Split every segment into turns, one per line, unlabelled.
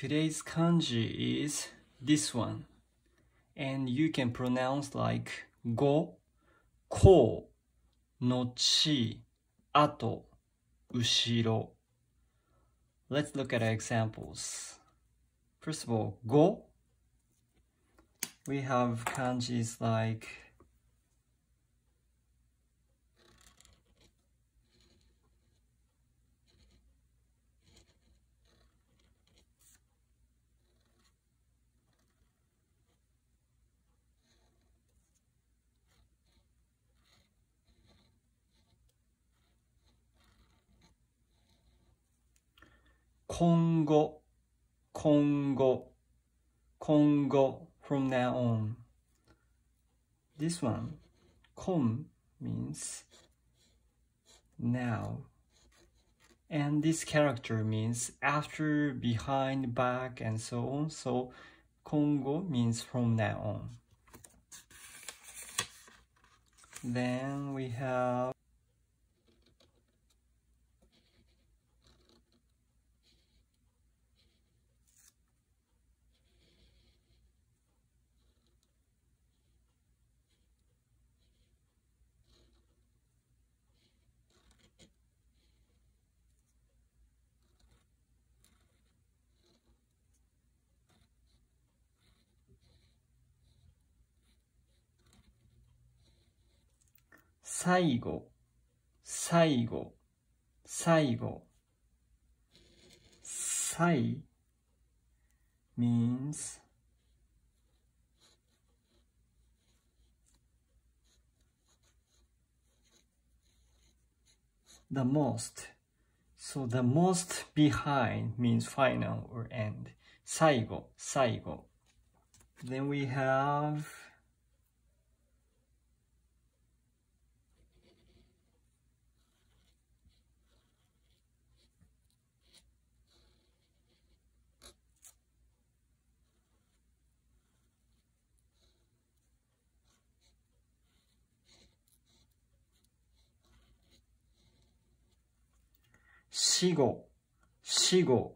today's kanji is this one. And you can pronounce like go, ko, nochi, ato, ushiro. Let's look at examples. First of all, go. We have kanjis like Kongo, Kongo, Kongo from now on. This one, kom means now. And this character means after, behind, back, and so on. So Kongo means from now on. Then we have Saigo, Saigo, Saigo. Sai means the most. So the most behind means final or end. Saigo, Saigo. Then we have Shigo, Shigo,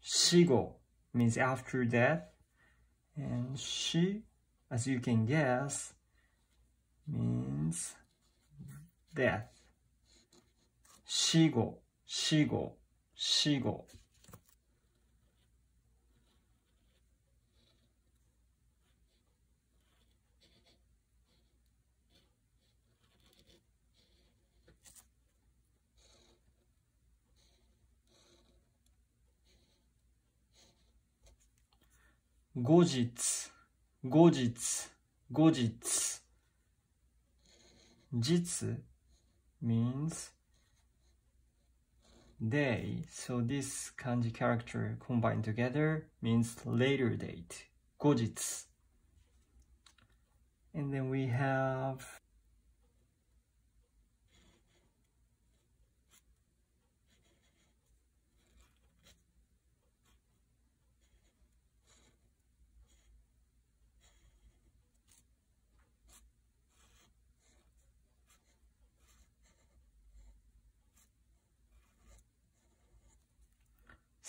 Shigo means after death. And Shi, as you can guess, means death. Shigo, Shigo, Shigo. Gojitsu, Gojitsu, Gojitsu. Jitsu means day. So this kanji character combined together means later date. Gojitsu. And then we have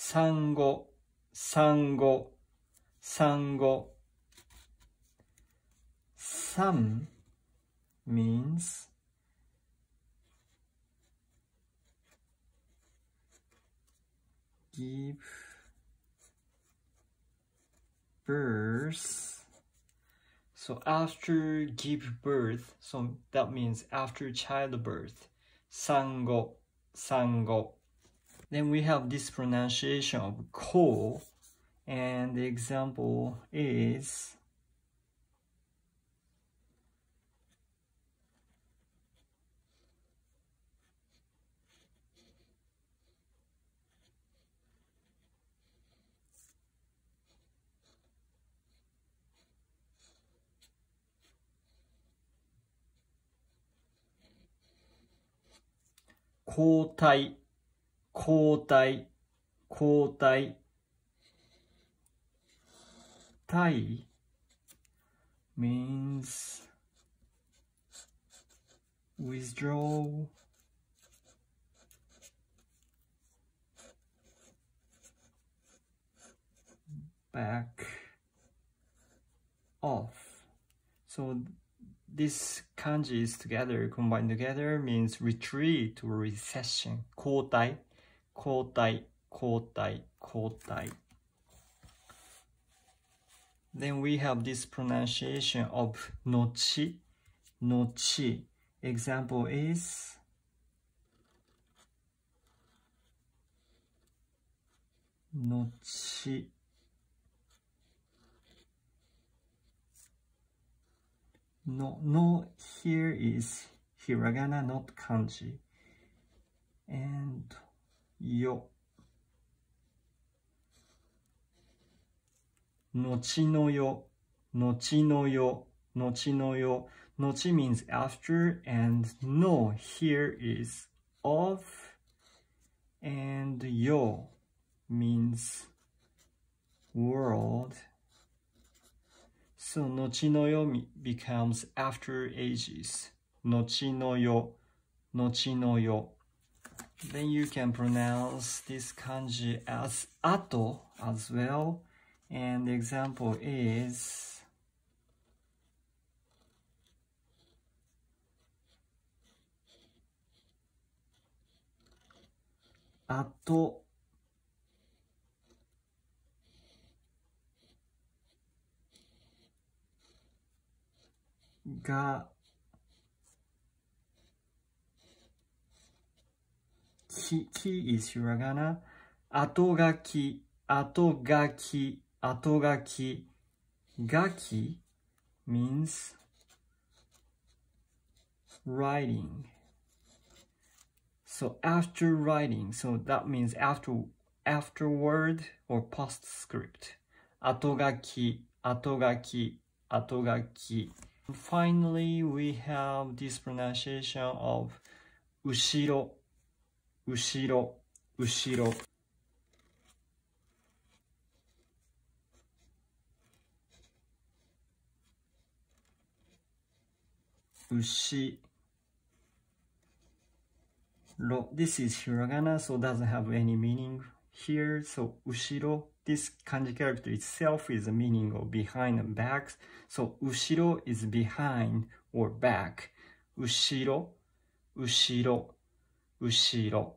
sango, sango, sango. Sam means give birth. So after give birth, so that means after childbirth. Sango, sango. Then we have this pronunciation of ko, and the example is Kotai, kotai, kotai. Tai means withdraw back, off. So this kanjis together, combined together, means retreat or recession. 後退、後退後退後退。Then we have this pronunciation of nochi nochi example is nochi no no here is hiragana not kanji. And yo. Nochi no yo, nochi no yo, nochi no yo. Nochi means after, and no here is of, and yo means world. So nochi no yo becomes after ages. Nochi no yo, nochi no yo. Then you can pronounce this kanji as ato as well. And the example is ato ga ki, ki is hiragana. Ato ga ki, ato ga ki, ato ga ki. Gaki means writing. So after writing, so that means after afterward or postscript. Atogaki, atogaki, atogaki. Finally, we have this pronunciation of ushiro, ushiro, ushiro. Ushi. This is hiragana, so doesn't have any meaning here. So ushiro this kanji character itself is the meaning of behind and back. So ushiro is behind or back. Ushiro, ushiro, ushiro.